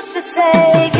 should take